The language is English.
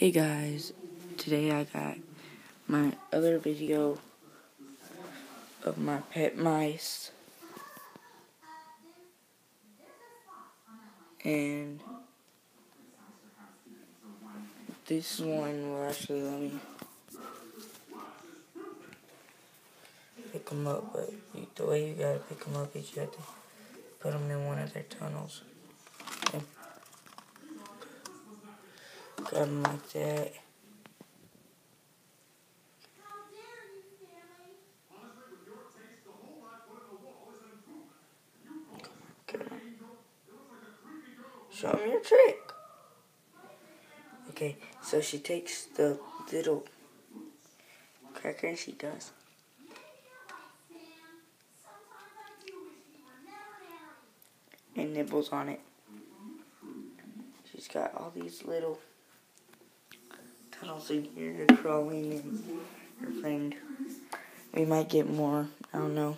Hey guys, today I got my other video of my pet mice. And this one will actually let me pick them up but the way you gotta pick them up is you have to put them in one of their tunnels them like that Show me your trick. Okay, so she takes the little cracker and she does. And nibbles on it. She's got all these little tunnels in here crawling and her friend. We might get more. I don't know.